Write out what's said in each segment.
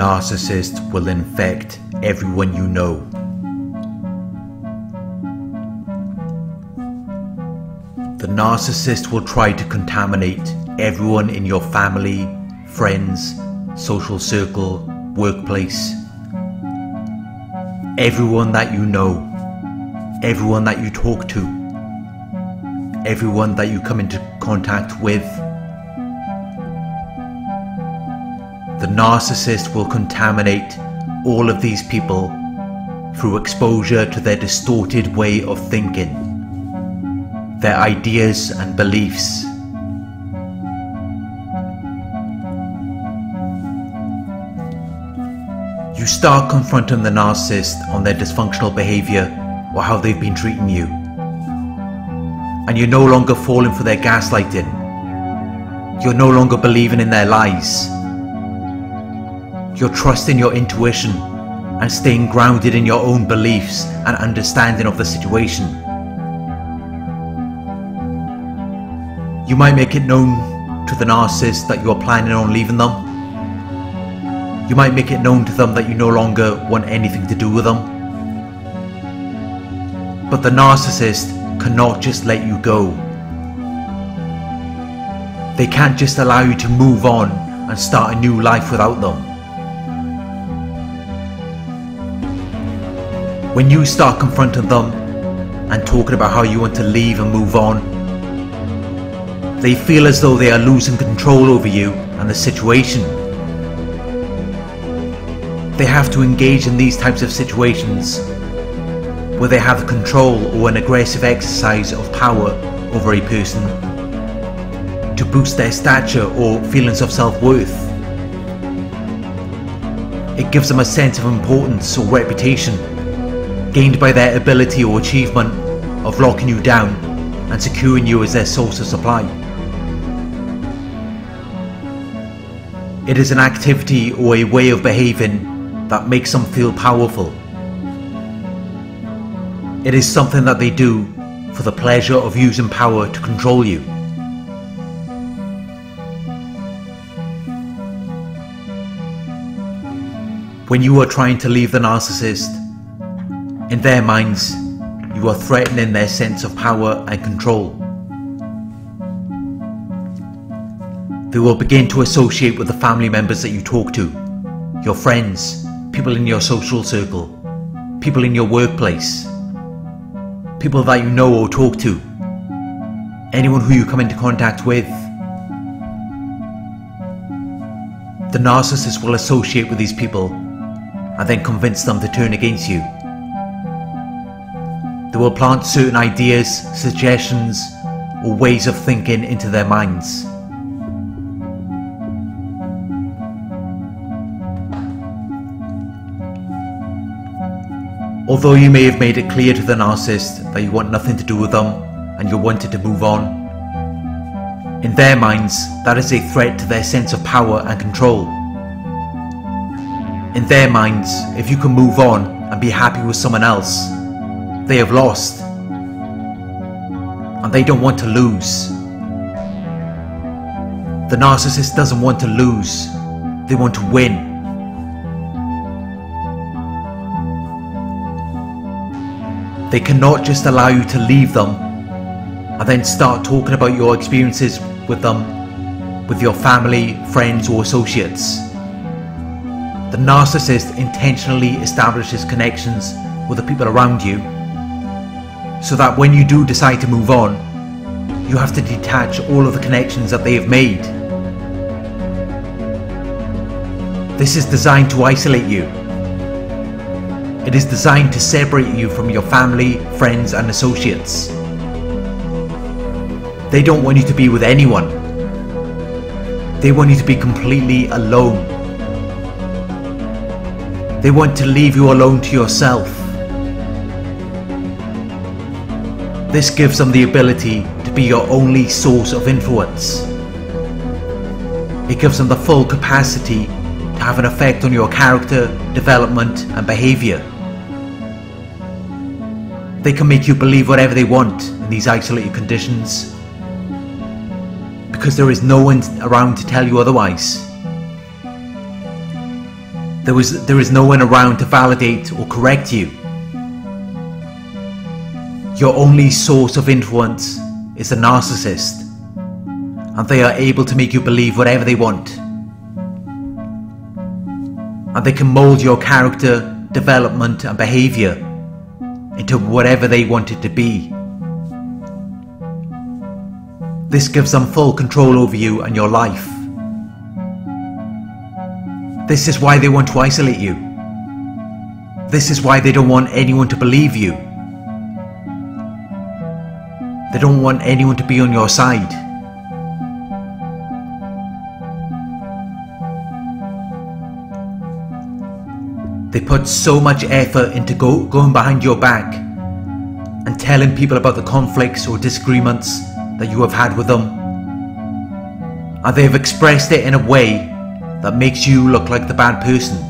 Narcissist will infect everyone you know. The narcissist will try to contaminate everyone in your family, friends, social circle, workplace. Everyone that you know, everyone that you talk to, everyone that you come into contact with. Narcissist will contaminate all of these people through exposure to their distorted way of thinking their ideas and beliefs. You start confronting the narcissist on their dysfunctional behavior or how they've been treating you. And you're no longer falling for their gaslighting. You're no longer believing in their lies. You're trusting your intuition and staying grounded in your own beliefs and understanding of the situation. You might make it known to the narcissist that you are planning on leaving them. You might make it known to them that you no longer want anything to do with them. But the narcissist cannot just let you go. They can't just allow you to move on and start a new life without them. When you start confronting them and talking about how you want to leave and move on, they feel as though they are losing control over you and the situation. They have to engage in these types of situations where they have control or an aggressive exercise of power over a person to boost their stature or feelings of self-worth. It gives them a sense of importance or reputation gained by their ability or achievement of locking you down and securing you as their source of supply. It is an activity or a way of behaving that makes them feel powerful. It is something that they do for the pleasure of using power to control you. When you are trying to leave the narcissist, in their minds, you are threatening their sense of power and control. They will begin to associate with the family members that you talk to, your friends, people in your social circle, people in your workplace, people that you know or talk to, anyone who you come into contact with. The narcissist will associate with these people and then convince them to turn against you. Will plant certain ideas, suggestions, or ways of thinking into their minds. Although you may have made it clear to the narcissist that you want nothing to do with them and you wanted to move on, in their minds that is a threat to their sense of power and control. In their minds, if you can move on and be happy with someone else, they have lost. And they don't want to lose. The narcissist doesn't want to lose, they want to win. They cannot just allow you to leave them and then start talking about your experiences with them, with your family, friends, or associates. The narcissist intentionally establishes connections with the people around you so that when you do decide to move on, you have to detach all of the connections that they have made. This is designed to isolate you it is designed to separate you from your family, friends and associates. They don't want you to be with anyone. They want you to be completely alone. They want to leave you alone to yourself. This gives them the ability to be your only source of influence. It gives them the full capacity to have an effect on your character, development and behaviour. They can make you believe whatever they want in these isolated conditions because there is no one around to tell you otherwise. There, was, there is no one around to validate or correct you. Your only source of influence is the narcissist, and they are able to make you believe whatever they want. And they can mold your character, development, and behavior into whatever they want it to be. This gives them full control over you and your life. This is why they want to isolate you. This is why they don't want anyone to believe you. They don't want anyone to be on your side. They put so much effort into go, going behind your back and telling people about the conflicts or disagreements that you have had with them. And they have expressed it in a way that makes you look like the bad person.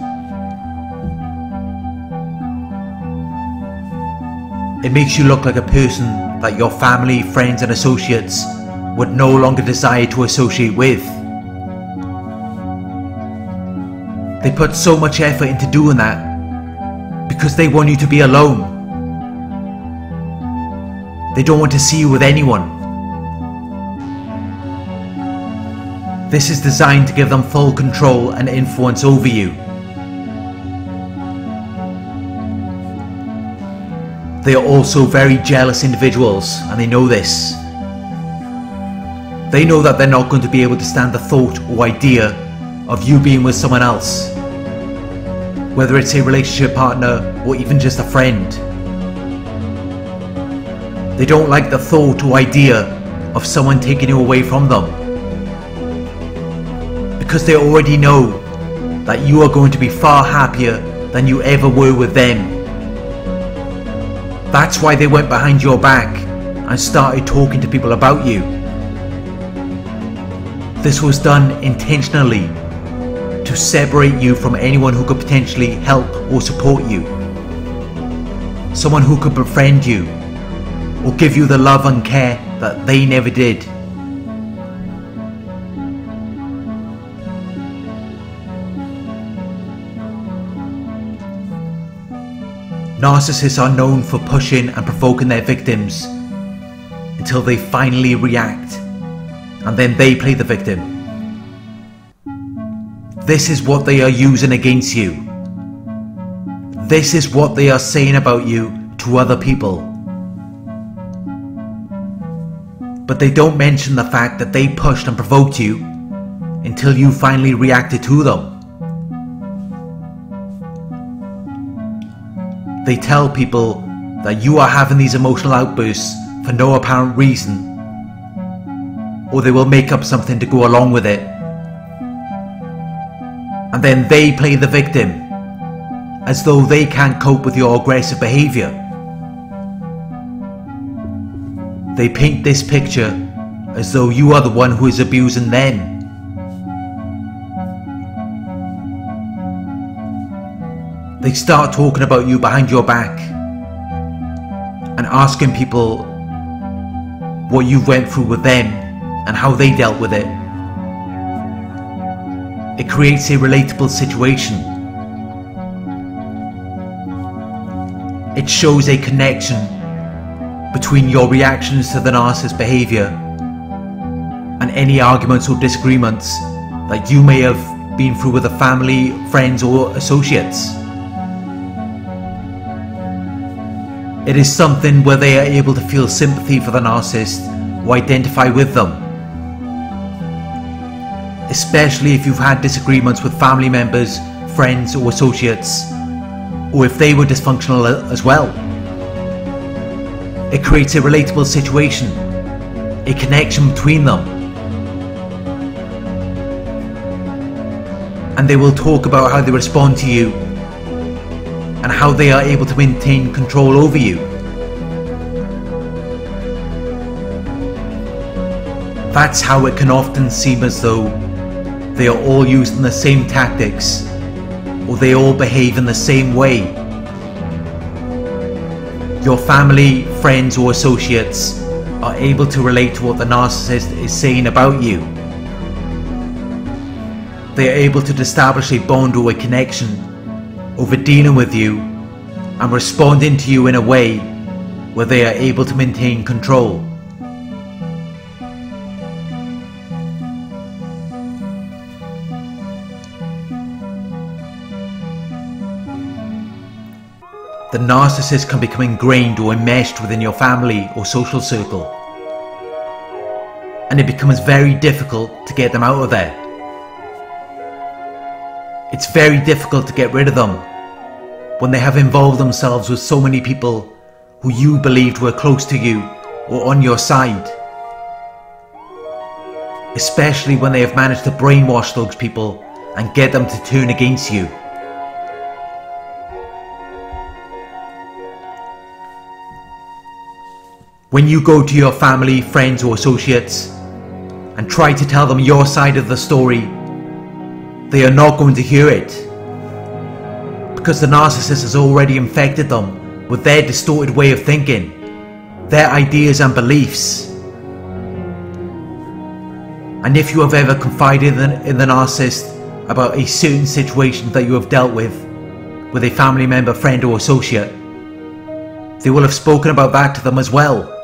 It makes you look like a person that your family, friends, and associates would no longer desire to associate with. They put so much effort into doing that because they want you to be alone. They don't want to see you with anyone. This is designed to give them full control and influence over you. They are also very jealous individuals and they know this. They know that they're not going to be able to stand the thought or idea of you being with someone else. Whether it's a relationship partner or even just a friend. They don't like the thought or idea of someone taking you away from them because they already know that you are going to be far happier than you ever were with them. That's why they went behind your back and started talking to people about you. This was done intentionally to separate you from anyone who could potentially help or support you. Someone who could befriend you or give you the love and care that they never did. Narcissists are known for pushing and provoking their victims until they finally react and then they play the victim. This is what they are using against you. This is what they are saying about you to other people. But they don't mention the fact that they pushed and provoked you until you finally reacted to them. They tell people that you are having these emotional outbursts for no apparent reason, or they will make up something to go along with it. And then they play the victim, as though they can't cope with your aggressive behaviour. They paint this picture as though you are the one who is abusing them. They start talking about you behind your back and asking people what you went through with them and how they dealt with it. It creates a relatable situation. It shows a connection between your reactions to the narcissist's behaviour and any arguments or disagreements that you may have been through with a family, friends or associates. It is something where they are able to feel sympathy for the narcissist or identify with them. Especially if you've had disagreements with family members, friends or associates, or if they were dysfunctional as well. It creates a relatable situation, a connection between them. And they will talk about how they respond to you and how they are able to maintain control over you. That's how it can often seem as though they are all using the same tactics or they all behave in the same way. Your family, friends or associates are able to relate to what the narcissist is saying about you. they are able to establish a bond or a connection over dealing with you and responding to you in a way where they are able to maintain control. The narcissist can become ingrained or enmeshed within your family or social circle. And it becomes very difficult to get them out of there. It's very difficult to get rid of them when they have involved themselves with so many people who you believed were close to you or on your side. Especially when they have managed to brainwash those people and get them to turn against you. When you go to your family, friends or associates and try to tell them your side of the story, they are not going to hear it. Because the narcissist has already infected them with their distorted way of thinking, their ideas and beliefs. And if you have ever confided in the narcissist about a certain situation that you have dealt with, with a family member, friend or associate, they will have spoken about that to them as well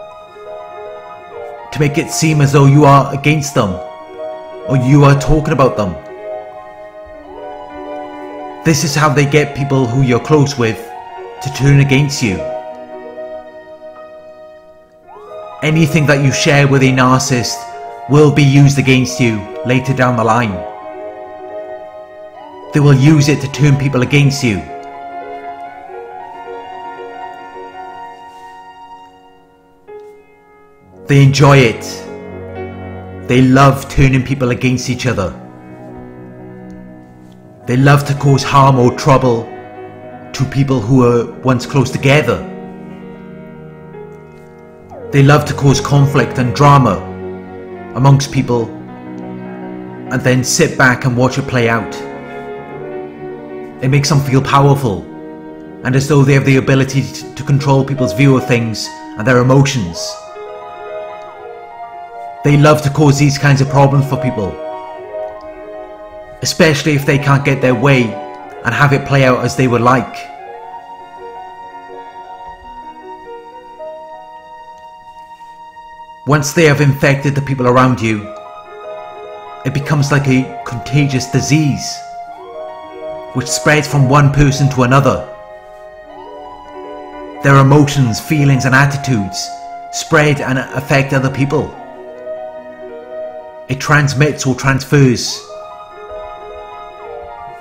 to make it seem as though you are against them or you are talking about them. This is how they get people who you're close with to turn against you. Anything that you share with a narcissist will be used against you later down the line. They will use it to turn people against you. They enjoy it. They love turning people against each other. They love to cause harm or trouble to people who were once close together. They love to cause conflict and drama amongst people and then sit back and watch it play out. It makes them feel powerful and as though they have the ability to control people's view of things and their emotions. They love to cause these kinds of problems for people. Especially if they can't get their way and have it play out as they would like. Once they have infected the people around you, it becomes like a contagious disease which spreads from one person to another. Their emotions, feelings and attitudes spread and affect other people. It transmits or transfers.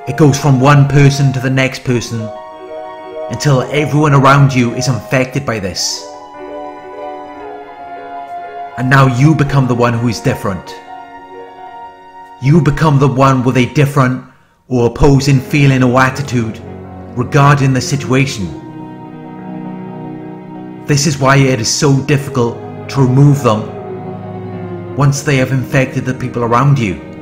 It goes from one person to the next person until everyone around you is infected by this. And now you become the one who is different. You become the one with a different or opposing feeling or attitude regarding the situation. This is why it is so difficult to remove them once they have infected the people around you.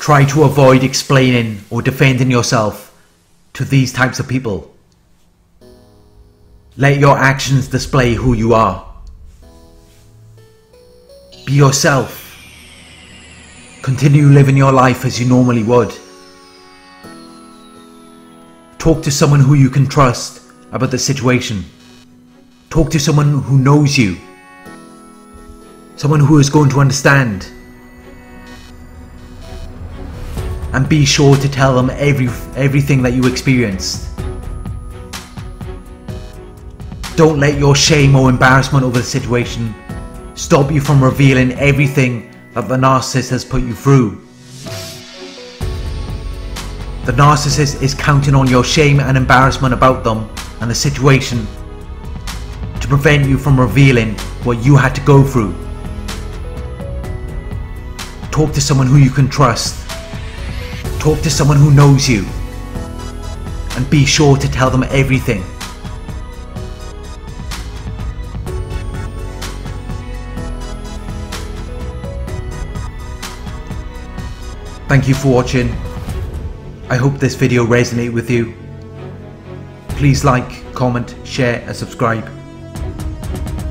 Try to avoid explaining or defending yourself to these types of people. Let your actions display who you are. Be yourself. Continue living your life as you normally would. Talk to someone who you can trust about the situation. Talk to someone who knows you. Someone who is going to understand. And be sure to tell them every, everything that you experienced. Don't let your shame or embarrassment over the situation stop you from revealing everything that the narcissist has put you through. The narcissist is counting on your shame and embarrassment about them and the situation to prevent you from revealing what you had to go through. Talk to someone who you can trust. Talk to someone who knows you. And be sure to tell them everything. Thank you for watching. I hope this video resonated with you. Please like, comment, share and subscribe.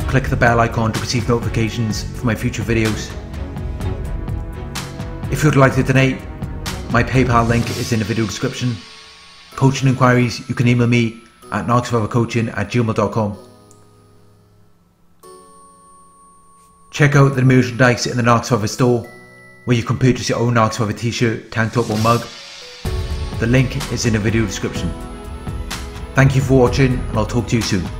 click the bell icon to receive notifications for my future videos. If you'd like to donate, my PayPal link is in the video description. Coaching inquiries, you can email me at narcsurvivorcoaching at gmail.com. Check out the merchandise in the Knox store, where you can purchase your own Knox t-shirt, tank top or mug. The link is in the video description. Thank you for watching and I'll talk to you soon.